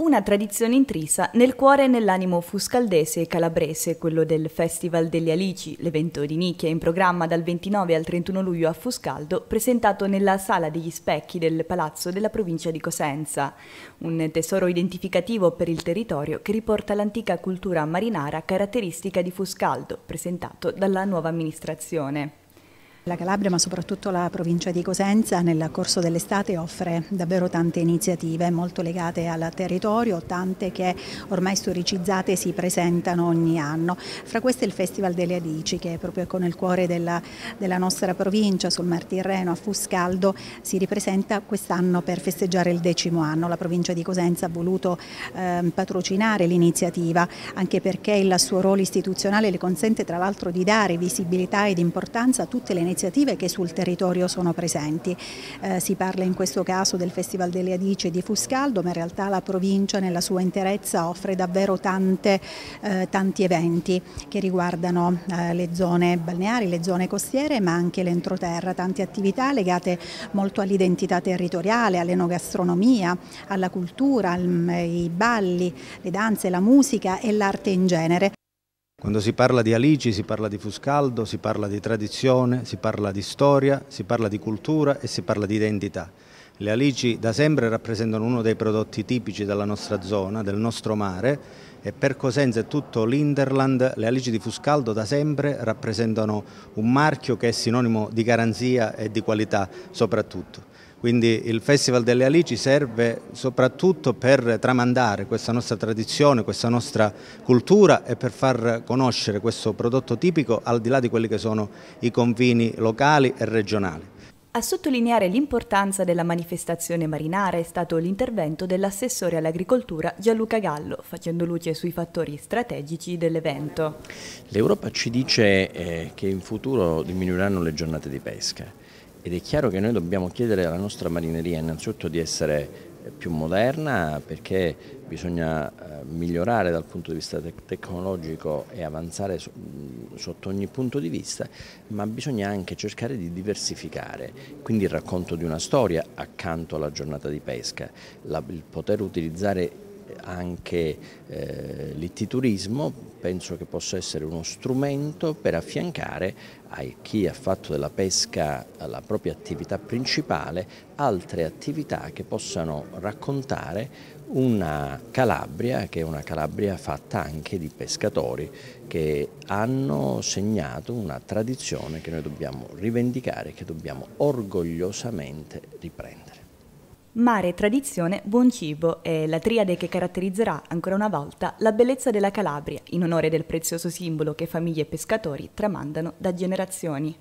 Una tradizione intrisa nel cuore e nell'animo fuscaldese e calabrese, quello del Festival delle Alici, l'evento di nicchia in programma dal 29 al 31 luglio a Fuscaldo, presentato nella Sala degli Specchi del Palazzo della provincia di Cosenza. Un tesoro identificativo per il territorio che riporta l'antica cultura marinara caratteristica di Fuscaldo, presentato dalla nuova amministrazione. La Calabria, ma soprattutto la provincia di Cosenza, nel corso dell'estate offre davvero tante iniziative molto legate al territorio, tante che ormai storicizzate si presentano ogni anno. Fra queste il Festival delle Adici, che è proprio con il cuore della, della nostra provincia, sul Mar Tirreno, a Fuscaldo, si ripresenta quest'anno per festeggiare il decimo anno. La provincia di Cosenza ha voluto eh, patrocinare l'iniziativa, anche perché il suo ruolo istituzionale le consente tra l'altro di dare visibilità ed importanza a tutte le iniziative iniziative che sul territorio sono presenti. Eh, si parla in questo caso del Festival delle Adice di Fuscaldo, ma in realtà la provincia nella sua interezza offre davvero tante, eh, tanti eventi che riguardano eh, le zone balneari, le zone costiere, ma anche l'entroterra, tante attività legate molto all'identità territoriale, all'enogastronomia, alla cultura, ai balli, le danze, la musica e l'arte in genere. Quando si parla di Alici si parla di Fuscaldo, si parla di tradizione, si parla di storia, si parla di cultura e si parla di identità. Le alici da sempre rappresentano uno dei prodotti tipici della nostra zona, del nostro mare e per Cosenza e tutto l'Interland le alici di Fuscaldo da sempre rappresentano un marchio che è sinonimo di garanzia e di qualità soprattutto. Quindi il Festival delle Alici serve soprattutto per tramandare questa nostra tradizione, questa nostra cultura e per far conoscere questo prodotto tipico al di là di quelli che sono i confini locali e regionali. A sottolineare l'importanza della manifestazione marinara è stato l'intervento dell'assessore all'agricoltura Gianluca Gallo, facendo luce sui fattori strategici dell'evento. L'Europa ci dice eh, che in futuro diminuiranno le giornate di pesca ed è chiaro che noi dobbiamo chiedere alla nostra marineria innanzitutto di essere più moderna perché bisogna eh, migliorare dal punto di vista tecnologico e avanzare sotto ogni punto di vista, ma bisogna anche cercare di diversificare, quindi il racconto di una storia accanto alla giornata di pesca, il poter utilizzare anche eh, l'ittiturismo penso che possa essere uno strumento per affiancare a chi ha fatto della pesca la propria attività principale altre attività che possano raccontare una Calabria che è una Calabria fatta anche di pescatori che hanno segnato una tradizione che noi dobbiamo rivendicare, che dobbiamo orgogliosamente riprendere. Mare, tradizione, buon cibo è la triade che caratterizzerà ancora una volta la bellezza della Calabria, in onore del prezioso simbolo che famiglie e pescatori tramandano da generazioni.